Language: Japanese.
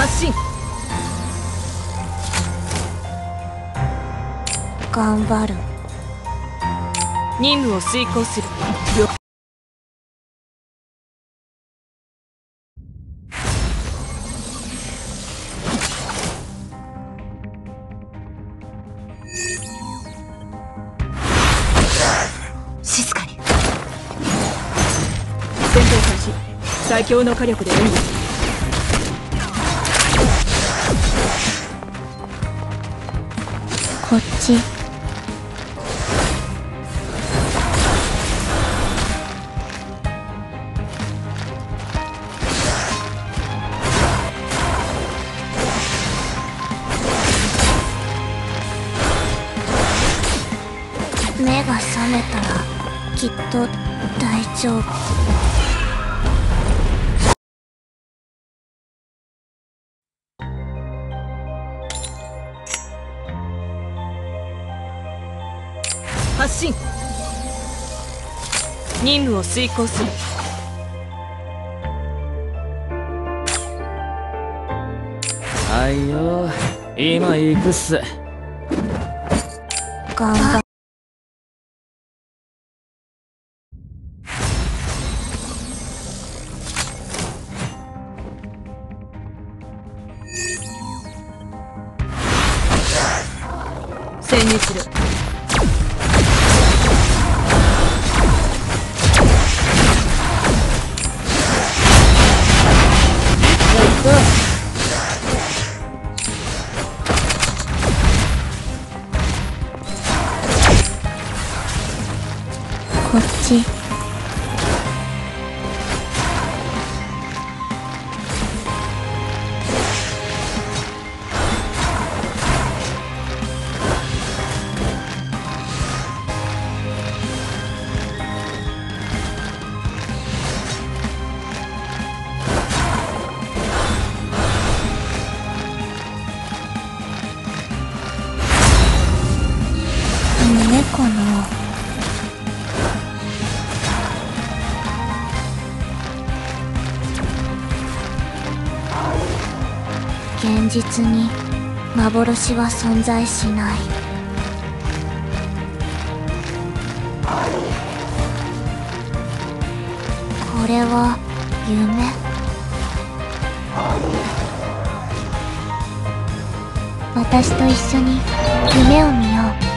発進。頑張る。任務を遂行する。静かに。戦闘開始。最強の火力で演技こっち。目が覚めたらきっと大丈夫。発進。任務を遂行する。はいよ。今行くっす。頑張。潜入するこっ現実に幻は存在しない。これは夢。私と一緒に夢を見よう。